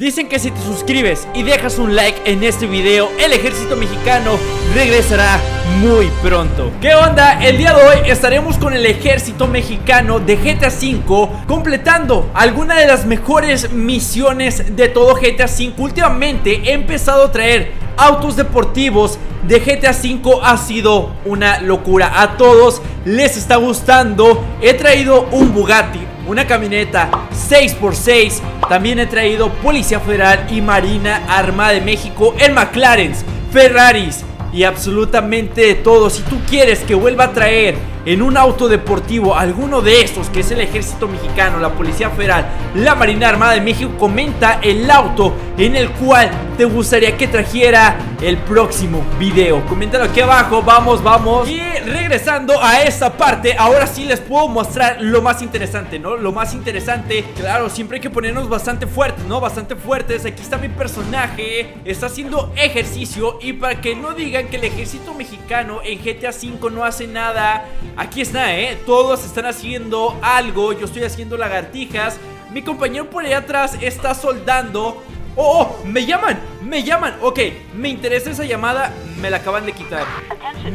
Dicen que si te suscribes y dejas un like en este video, el ejército mexicano regresará muy pronto. ¿Qué onda? El día de hoy estaremos con el ejército mexicano de GTA V completando alguna de las mejores misiones de todo GTA V. Últimamente he empezado a traer autos deportivos de GTA V ha sido una locura. A todos les está gustando. He traído un Bugatti, una camioneta 6x6. También he traído Policía Federal y Marina Armada de México, el McLaren, Ferraris y absolutamente de todo. Si tú quieres que vuelva a traer en un auto deportivo alguno de estos, que es el ejército mexicano, la Policía Federal, la Marina Armada de México, comenta el auto en el cual te gustaría que trajera el próximo video. Coméntalo aquí abajo, vamos, vamos. Y regresando a esta parte, ahora sí les puedo mostrar lo más interesante, ¿no? Lo más interesante, claro, siempre hay que ponernos bastante fuertes, ¿no? Bastante fuertes. Aquí está mi personaje, está haciendo ejercicio y para que no digan que el ejército mexicano en GTA V no hace nada Aquí está, ¿eh? Todos están haciendo algo Yo estoy haciendo lagartijas Mi compañero por ahí atrás está soldando ¡Oh! oh ¡Me llaman! ¡Me llaman! Ok, me interesa esa llamada Me la acaban de quitar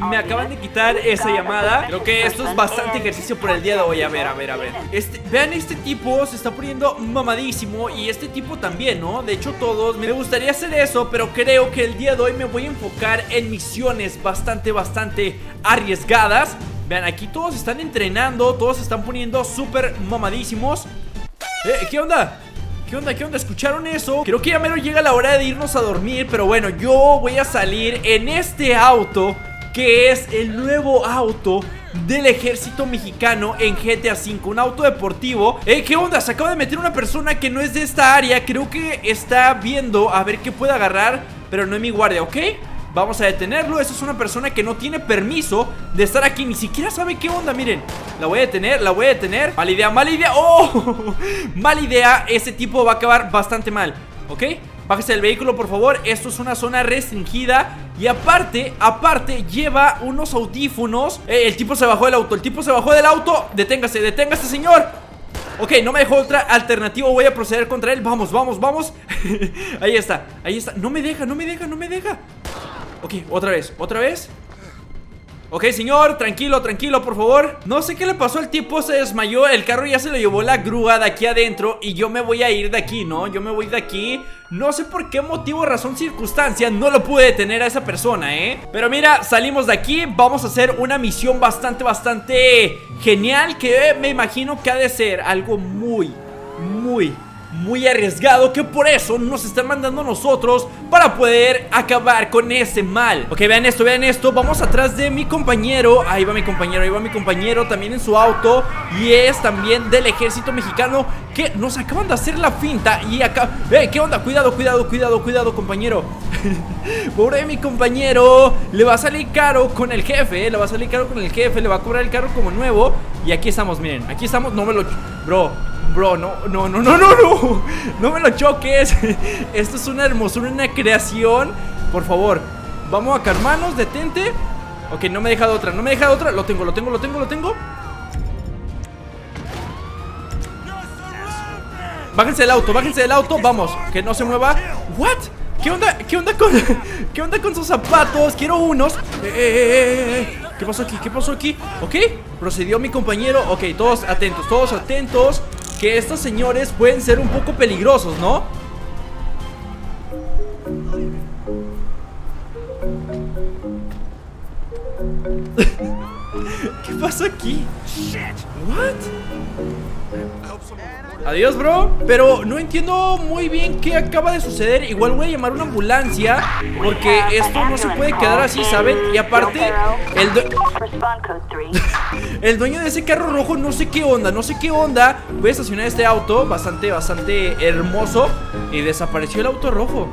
Me acaban de quitar esa llamada Creo que esto es bastante ejercicio por el día de hoy A ver, a ver, a ver este, Vean, este tipo se está poniendo mamadísimo Y este tipo también, ¿no? De hecho, todos Me gustaría hacer eso Pero creo que el día de hoy me voy a enfocar en misiones Bastante, bastante arriesgadas Vean, aquí todos están entrenando Todos están poniendo súper mamadísimos ¿Eh? ¿Qué onda? ¿Qué onda? ¿Qué onda? ¿Escucharon eso? Creo que ya me lo llega la hora de irnos a dormir Pero bueno, yo voy a salir en este auto Que es el nuevo auto del ejército mexicano en GTA V Un auto deportivo Eh, ¿qué onda? Se acaba de meter una persona que no es de esta área Creo que está viendo a ver qué puede agarrar Pero no es mi guardia, ¿ok? Vamos a detenerlo, eso es una persona que no tiene permiso de estar aquí. Ni siquiera sabe qué onda, miren. La voy a detener, la voy a detener. Mala idea, mala idea, ¡oh! mala idea, ese tipo va a acabar bastante mal ¿Ok? Bájese del vehículo, por favor. Esto es una zona restringida. Y aparte, aparte, lleva unos audífonos. Eh, El tipo se bajó del auto, el tipo se bajó del auto. Deténgase, deténgase, señor. Ok, no me dejó otra alternativa. Voy a proceder contra él, vamos, vamos, vamos. Ahí está, ahí está. No me deja, no me deja, no me deja Ok, otra vez, otra vez Ok, señor, tranquilo, tranquilo, por favor No sé qué le pasó al tipo, se desmayó El carro ya se lo llevó la grúa de aquí adentro Y yo me voy a ir de aquí, ¿no? Yo me voy de aquí No sé por qué motivo, razón, circunstancia No lo pude detener a esa persona, ¿eh? Pero mira, salimos de aquí Vamos a hacer una misión bastante, bastante genial Que me imagino que ha de ser algo muy, muy muy arriesgado que por eso nos están mandando a nosotros para poder acabar con ese mal. Ok, vean esto, vean esto, vamos atrás de mi compañero. Ahí va mi compañero, ahí va mi compañero también en su auto. Y es también del ejército mexicano que nos acaban de hacer la finta. Y acá, eh, ¿qué onda? Cuidado, cuidado, cuidado, cuidado compañero. Pobre mi compañero. Le va a salir caro con el jefe, eh, le va a salir caro con el jefe Le va a cobrar el carro como nuevo Y aquí estamos, miren, aquí estamos, no me lo... Bro, Bro, no, no, no, no, no, no No me lo choques Esto es una hermosura, una creación Por favor, vamos a calmarnos, detente Ok, no me he dejado otra, no me he dejado otra Lo tengo, lo tengo, lo tengo, lo tengo Bájense del auto, bájense del auto Vamos, que no se mueva What? ¿Qué onda? ¿Qué onda con, qué onda con sus zapatos? Quiero unos eh, eh, eh, eh, ¿Qué pasó aquí? ¿Qué pasó aquí? ¿Ok? Procedió mi compañero Ok, todos atentos, todos atentos que estos señores pueden ser un poco peligrosos, ¿no? ¿Qué pasa aquí? What? Adiós, bro Pero no entiendo muy bien qué acaba de suceder Igual voy a llamar una ambulancia Porque esto no se puede quedar así, ¿saben? Y aparte, el, el dueño de ese carro rojo no sé qué onda No sé qué onda Voy a estacionar este auto Bastante, bastante hermoso Y desapareció el auto rojo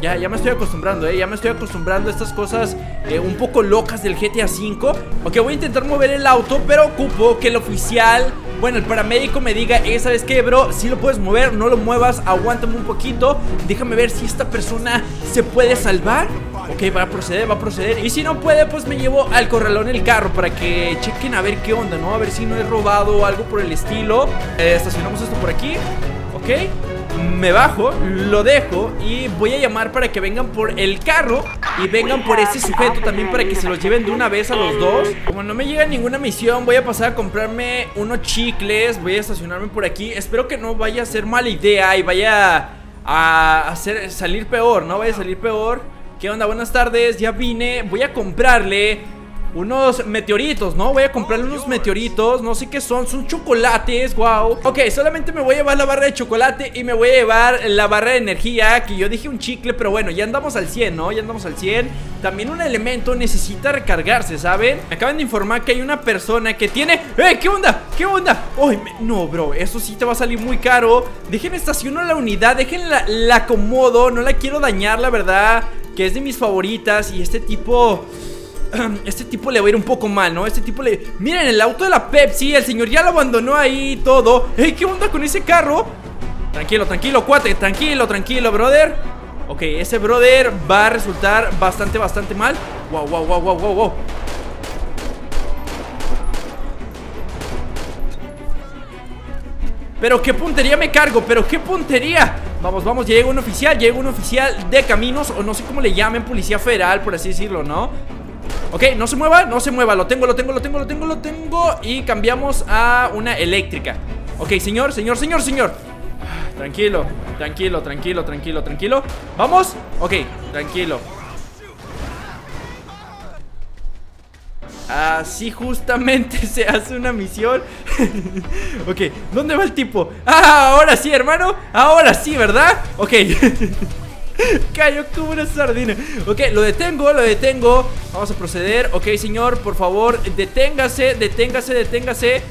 ya, ya me estoy acostumbrando, eh Ya me estoy acostumbrando a estas cosas eh, Un poco locas del GTA V Ok, voy a intentar mover el auto Pero ocupo que el oficial bueno, el paramédico me diga, eh, ¿sabes qué, bro? Si lo puedes mover, no lo muevas, aguántame un poquito Déjame ver si esta persona se puede salvar. Ok, va a proceder, va a proceder Y si no puede, pues me llevo al corralón el carro Para que chequen a ver qué onda, ¿no? A ver si no he robado o algo por el estilo. Eh, Estacionamos esto por aquí. Ok me bajo, lo dejo y voy a llamar para que vengan por el carro y vengan por ese sujeto también para que se los lleven de una vez a los dos. Como no me llega ninguna misión, voy a pasar a comprarme unos chicles, voy a estacionarme por aquí. Espero que no vaya a ser mala idea y vaya a hacer salir peor, ¿no? Vaya a salir peor. ¿Qué onda? Buenas tardes, ya vine, voy a comprarle unos meteoritos, ¿no? Voy a comprarle unos meteoritos No sé qué son, son chocolates, wow Ok, solamente me voy a llevar la barra de chocolate Y me voy a llevar la barra de energía Que yo dije un chicle, pero bueno, ya andamos al 100, ¿no? Ya andamos al 100 También un elemento necesita recargarse, ¿saben? Me acaban de informar que hay una persona que tiene... ¡Eh! ¿Qué onda? ¿Qué onda? ¡Ay! No, bro, eso sí te va a salir muy caro Dejen estacionar la unidad, déjenla la acomodo No la quiero dañar, la verdad Que es de mis favoritas Y este tipo... Este tipo le va a ir un poco mal, ¿no? Este tipo le... Miren, el auto de la Pepsi El señor ya lo abandonó ahí todo ¡Ey! ¿Qué onda con ese carro? Tranquilo, tranquilo, cuate Tranquilo, tranquilo, brother Ok, ese brother va a resultar bastante, bastante mal Wow, wow, wow, wow, wow, wow Pero qué puntería me cargo, pero qué puntería Vamos, vamos, llega un oficial, llega un oficial de caminos O no sé cómo le llamen, policía federal, por así decirlo, ¿no? Ok, no se mueva, no se mueva. Lo tengo, lo tengo, lo tengo, lo tengo, lo tengo. Y cambiamos a una eléctrica. Ok, señor, señor, señor, señor. Tranquilo, tranquilo, tranquilo, tranquilo, tranquilo. ¿Vamos? Ok, tranquilo. Así justamente se hace una misión. Ok, ¿dónde va el tipo? Ah, ahora sí, hermano. Ahora sí, ¿verdad? Ok Cayó como una sardina Ok, lo detengo, lo detengo. Vamos a proceder. Ok, señor, por favor, deténgase Deténgase, deténgase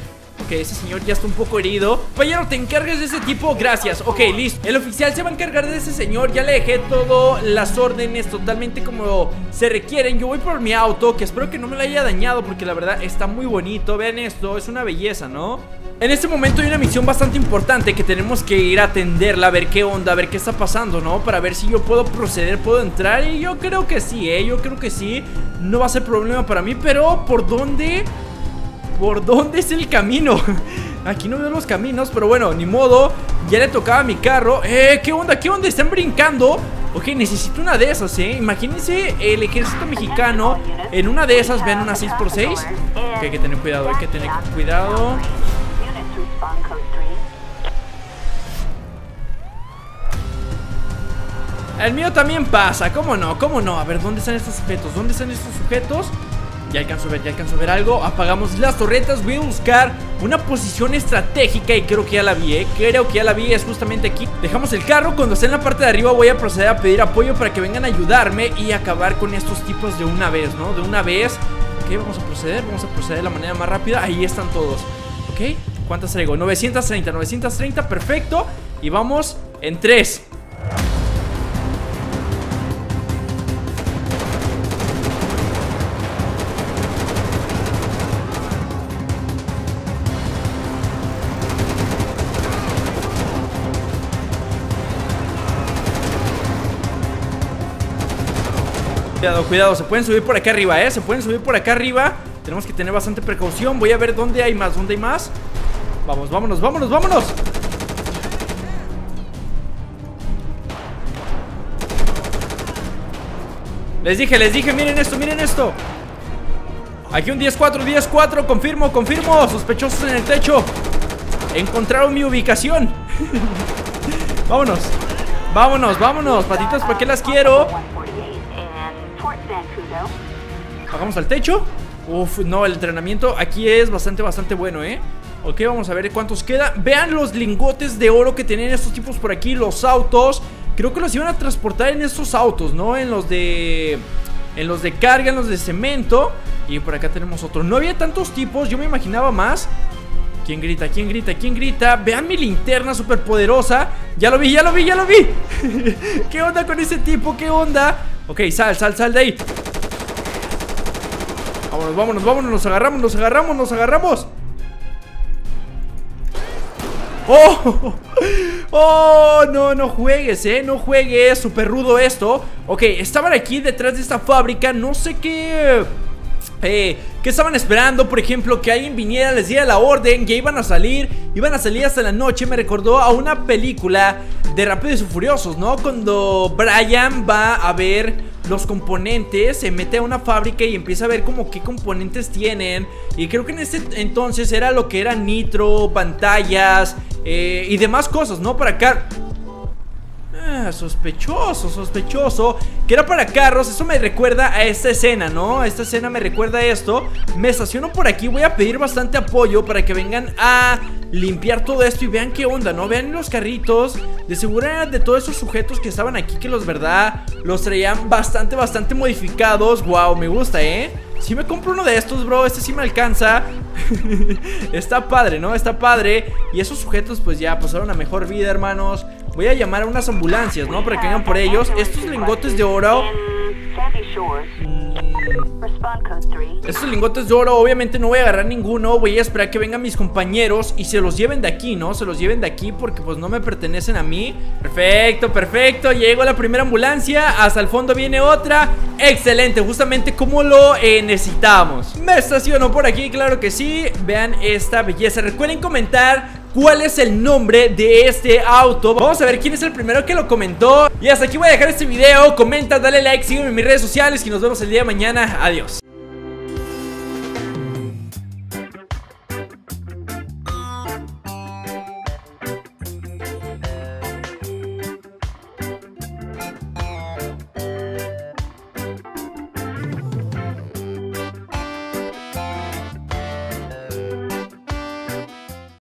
Ok, ese señor ya está un poco herido Compañero, ¿te encargas de ese tipo? Gracias, ok, listo El oficial se va a encargar de ese señor Ya le dejé todas las órdenes totalmente como se requieren Yo voy por mi auto, que espero que no me lo haya dañado Porque la verdad está muy bonito Vean esto, es una belleza, ¿no? En este momento hay una misión bastante importante que tenemos que ir a atenderla, a ver qué onda, a ver qué está pasando, ¿no? Para ver si yo puedo proceder, puedo entrar y yo creo que sí, ¿eh? Yo creo que sí, no va a ser problema para mí, pero ¿por dónde? ¿Por dónde es el camino? Aquí no veo los caminos, pero bueno, ni modo, ya le tocaba a mi carro ¡Eh! ¿Qué onda? ¿Qué onda? ¿Están brincando? Ok, necesito una de esas, ¿eh? Imagínense el ejército mexicano en una de esas, vean una 6x6 Ok, hay que tener cuidado, hay que tener cuidado El mío también pasa, ¿cómo no? ¿Cómo no? A ver, ¿dónde están estos sujetos? ¿Dónde están estos sujetos? Ya alcanzo a ver, ya alcanzo a ver algo Apagamos las torretas, voy a buscar una posición estratégica y creo que ya la vi, ¿eh? Creo que ya la vi, es justamente aquí Dejamos el carro, cuando esté en la parte de arriba voy a proceder a pedir apoyo para que vengan a ayudarme Y acabar con estos tipos de una vez, ¿no? De una vez Ok, vamos a proceder, vamos a proceder de la manera más rápida Ahí están todos, ¿ok? ¿Cuántas traigo? 930, 930, perfecto Y vamos en 3 Cuidado, cuidado, se pueden subir por acá arriba, ¿eh? Se pueden subir por acá arriba. Tenemos que tener bastante precaución Voy a ver dónde hay más, dónde hay más. Vamos, vámonos, vámonos, vámonos. Les dije, les dije, miren esto, miren esto. Aquí un 10-4, 10-4 Confirmo, confirmo, sospechosos en el techo. Encontraron mi ubicación. Vámonos Vámonos, vámonos, patitas, ¿para qué las quiero? Bajamos al techo Uf, no, el entrenamiento aquí es bastante, bastante bueno, ¿eh? Ok, vamos a ver cuántos queda Vean los lingotes de oro que tienen estos tipos por aquí Los autos Creo que los iban a transportar en estos autos, ¿no? En los de... En los de carga, en los de cemento Y por acá tenemos otro No había tantos tipos, yo me imaginaba más ¿Quién grita? ¿Quién grita? ¿Quién grita? Vean mi linterna súper poderosa Ya lo vi, ya lo vi, ya lo vi ¿Qué onda con ese tipo? ¿Qué onda? Ok, sal, sal, sal de ahí Vámonos, vámonos, vámonos, nos agarramos, nos agarramos, nos agarramos ¡Oh! ¡Oh! No, no juegues, ¿eh? No juegues, súper rudo esto Ok, estaban aquí detrás de esta fábrica No sé qué... Eh, que estaban esperando, por ejemplo, que alguien viniera, les diera la orden, que iban a salir, iban a salir hasta la noche. Me recordó a una película de Rápidos y Furiosos, ¿no? Cuando Brian va a ver los componentes, se mete a una fábrica y empieza a ver como qué componentes tienen. Y creo que en ese entonces era lo que era nitro, pantallas eh, y demás cosas, ¿no? Para acá Sospechoso, sospechoso Que era para carros, eso me recuerda a esta escena, ¿no? Esta escena me recuerda a esto. Me estaciono por aquí, voy a pedir bastante apoyo Para que vengan a limpiar todo esto Y vean qué onda, ¿no? Vean los carritos. De seguridad de todos esos sujetos que estaban aquí Que los verdad, los traían bastante, bastante modificados. Wow, me gusta, ¿eh? Si me compro uno de estos, bro, este sí me alcanza. Está padre, ¿no? Está padre. Y esos sujetos pues ya pasaron a mejor vida, hermanos Voy a llamar a unas ambulancias, ¿no? Para que vengan por ellos. Estos lingotes de oro estos lingotes de oro obviamente no voy a agarrar ninguno. Voy a esperar que vengan mis compañeros Y se los lleven de aquí, ¿no? Se los lleven de aquí porque pues no me pertenecen a mí. Perfecto, perfecto. Llego a la primera ambulancia. Hasta el fondo viene otra. Excelente, justamente como lo eh, necesitamos. Me estaciono por aquí, claro que sí. Vean esta belleza. Recuerden comentar cuál es el nombre de este auto Vamos a ver quién es el primero que lo comentó. Y hasta aquí voy a dejar este video. Comenta, dale like, sígueme en mis redes sociales Y nos vemos el día de mañana. Adiós